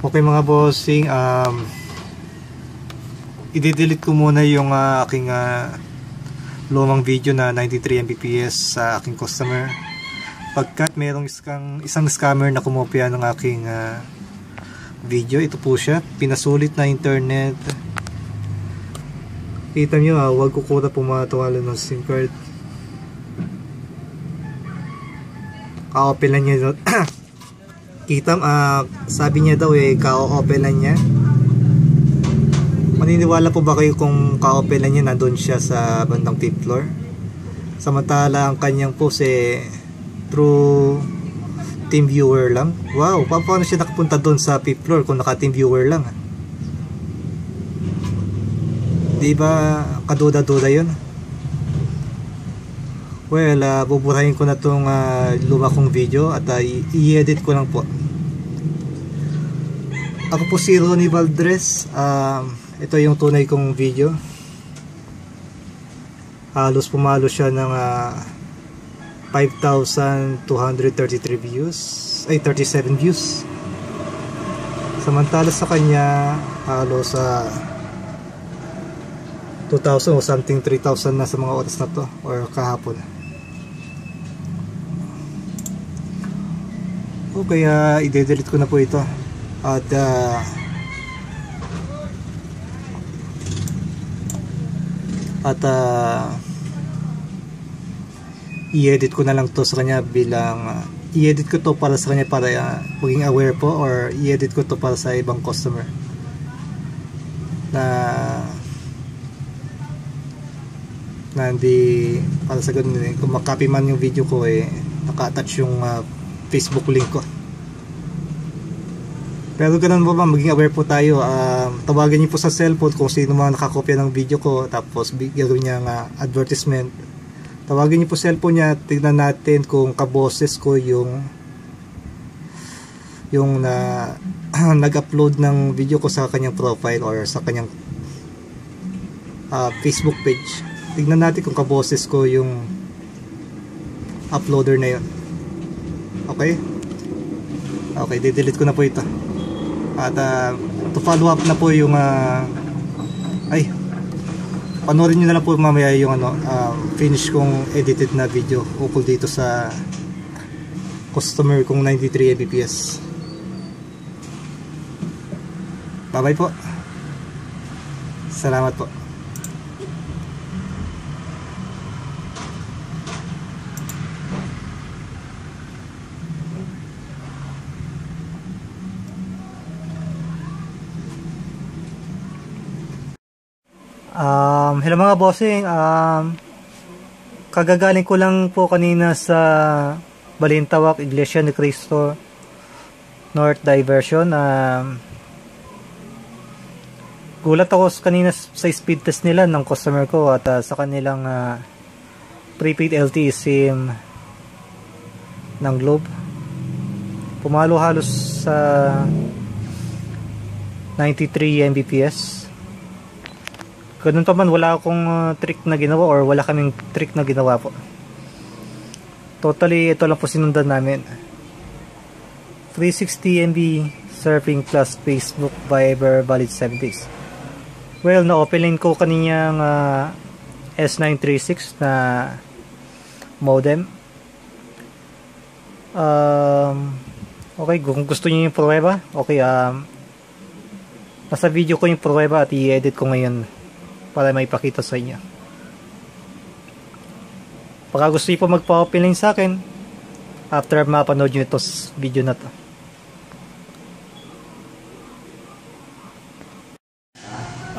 Okay mga bossing, um, i-delete ko muna yung uh, aking uh, lumang video na 93 Mbps sa aking customer. Pagkat merong isang, isang scammer na kumopya ng aking uh, video, ito po siya, pinasulit na internet. Kita nyo ha, huwag ko kuna pumatawala ng SIM card. Ka-open niya Kita, uh, sabi niya daw eh, ka-opelan niya. Maniniwala po ba kayo kung ka-opelan niya nandun siya sa bandang 5th floor? Samantala ang kanyang post eh, through team viewer lang. Wow, pa paano siya nakapunta doon sa 5th floor kung naka team viewer lang? Di ba kaduda-duda yun? Well, uh, buburahin ko na tong uh, luma kong video at uh, i-edit ko lang po. Ako po si Ronnie Valdres. Uh, ito yung tunay kong video. Halos pumalo siya ng uh, 5,233 views. Ay, 37 views. Samantala sa kanya, halos sa uh, 2,000 o something 3,000 na sa mga oras na to or kahapon. o kaya i-delete ko na po ito at uh, at uh, i-edit ko na lang to sa kanya bilang uh, i-edit ko to para sa kanya para uh, maging aware po or i-edit ko to para sa ibang customer na na hindi para sa ganun eh, kung makopy man yung video ko eh naka-attach yung uh, Facebook link ko. Pero ganun po ba, maging aware po tayo. Uh, tawagan niyo po sa cellphone kung sino mga nakakopya ng video ko. Tapos gagawin niya nga advertisement. Tawagan niyo po cellphone niya. Tignan natin kung kaboses ko yung yung na nag-upload ng video ko sa kanyang profile or sa kanyang uh, Facebook page. Tignan natin kung kaboses ko yung uploader na yun. Okay? Okay, didelete ko na po ito. At uh, to follow up na po yung uh, ay panoorin nyo na lang po mamaya yung ano, uh, finish kong edited na video ukol dito sa customer kong 93 Mbps. Bye bye po. Salamat po. Um, hello mga bossing. Um, kagagaling ko lang po kanina sa Balintawak, Iglesia ni Cristo North Diversion. Um, gulat ako kanina sa speed test nila ng customer ko at uh, sa kanilang uh, prepaid LTE SIM ng Globe. Pumalo halos sa 93 Mbps Ganun pa man, wala akong uh, trick na ginawa or wala kaming trick na ginawa po. Totally, ito lang po sinundan namin. 360 MB surfing plus Facebook Viber valid 7 days. Well, na-open ko kaniyang uh, S936 na modem. Um, okay, kung gusto niyo yung pruweba, okay, um, nasa video ko yung pruweba at i-edit ko ngayon para may pakita sa inyo. Baka gusto niyo po magpa-open sa akin after mapanood nyo ito video na to.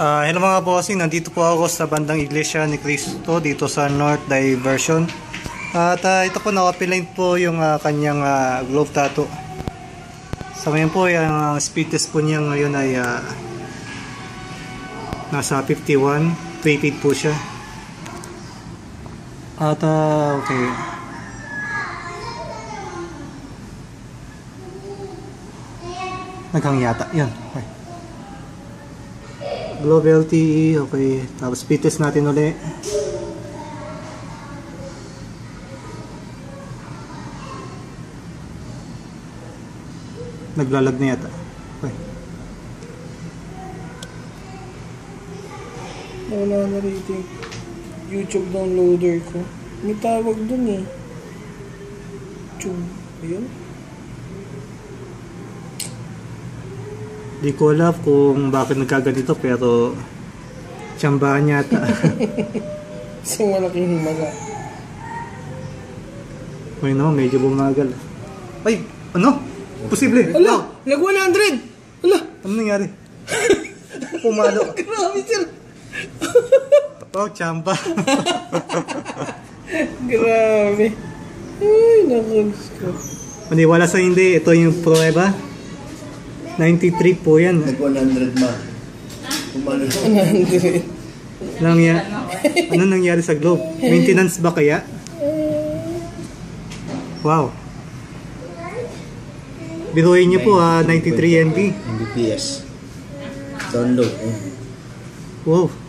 Uh, hello mga bossing, nandito po ako sa bandang Iglesia ni Cristo dito sa North Diversion. At uh, ito po na-open po yung uh, kanyang uh, glove tattoo. Sa ngayon po, yung uh, speed test po niya ngayon ay uh, nasa 51 prepaid po siya. At uh, okay. Naghang yata. Yan okay. Globe LTE okay. Tapos test natin uli. Naglalag na yata. Okay Wala na rito yung YouTube downloader ko. May tawag dun eh. Tube. Ayun. Di ko alam kung bakit nagkaganito pero tsambahan yata. Isang malaking himaga. Ngayon naman medyo bumagal. Ay! Ano? Posible! Ala! Lag 100! Ala! Ano nangyari? Pumalo. Grabe sir! Oh, tsamba. Grabe. Ay, naku. ko. Maniwala sa hindi, ito yung prueba. 93 po yan. Nag 100 ma. Umano 100. Nangya, ano nangyari sa globe? Maintenance ba kaya? Wow. Biruin niyo po ha, 93 MB. Mbps. Download. Oh. Wow.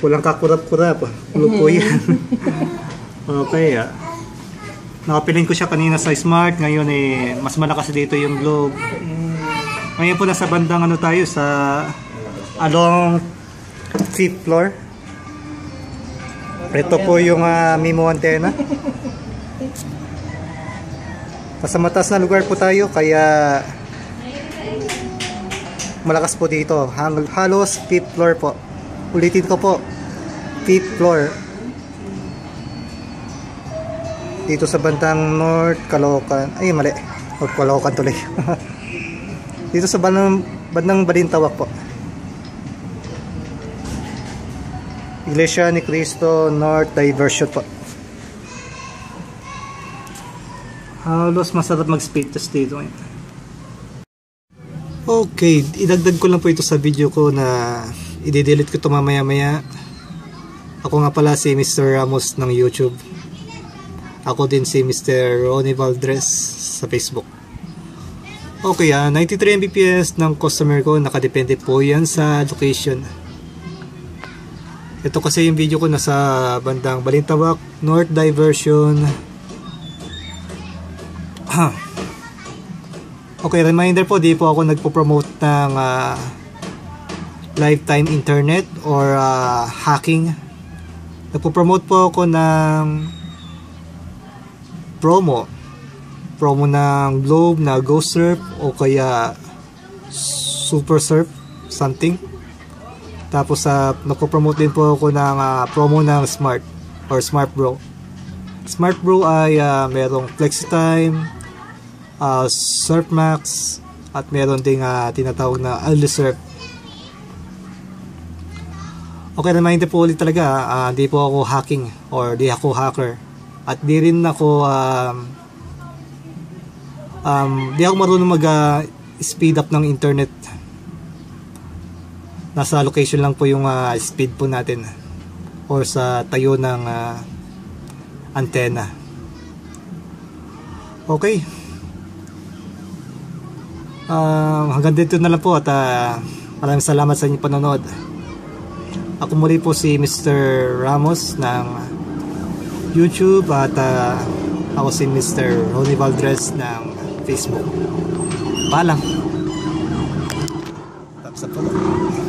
Walang kakurap-kurap. Ulo po yan. okay ah. Nakapiling ko siya kanina sa Smart. Ngayon eh, mas malakas dito yung globe. Ngayon po nasa bandang ano tayo sa along fifth floor. Ito po yung ah, Mimo antenna. Nasa mataas na lugar po tayo kaya malakas po dito. Halos fifth floor po. Ulitin ko po. Fifth floor. Dito sa bandang North Caloocan. Ay, mali. North Caloocan tuloy. dito sa bandang, bandang Balintawak po. Iglesia ni Cristo North Diversion po. Halos masarap mag-speed test dito ngayon. Okay, idagdag ko lang po ito sa video ko na i-delete ko ito mamaya maya. Ako nga pala si Mr. Ramos ng YouTube. Ako din si Mr. Ronnie Valdres sa Facebook. Okay, ah, 93 Mbps ng customer ko, nakadepende po yan sa location. Ito kasi yung video ko nasa bandang Balintawak, North Diversion. okay, reminder po, di po ako nagpo-promote ng ah, lifetime internet or ah, hacking. Nagpo-promote po ako ng promo. Promo ng Globe na Go Surf o kaya Super Surf something. Tapos sa nagpo-promote din po ako ng ah, promo ng Smart or Smart Bro. Smart Bro ay ah, merong FlexiTime, uh, Surf Max at meron ding ah, tinatawag na Early Surf. Okay, reminder po ulit talaga, ah, di po ako hacking or di ako hacker. At di rin ako um, um, di ako marunong mag ah, speed up ng internet. Nasa location lang po yung ah, speed po natin or sa tayo ng ah, antenna. Okay. Um, hanggang dito na lang po at ah, maraming salamat sa inyong panonood. Ako muli po si Mr. Ramos ng YouTube at ah, ako si Mr. Ronnie Valdres ng Facebook. Paalam. Tapos na po.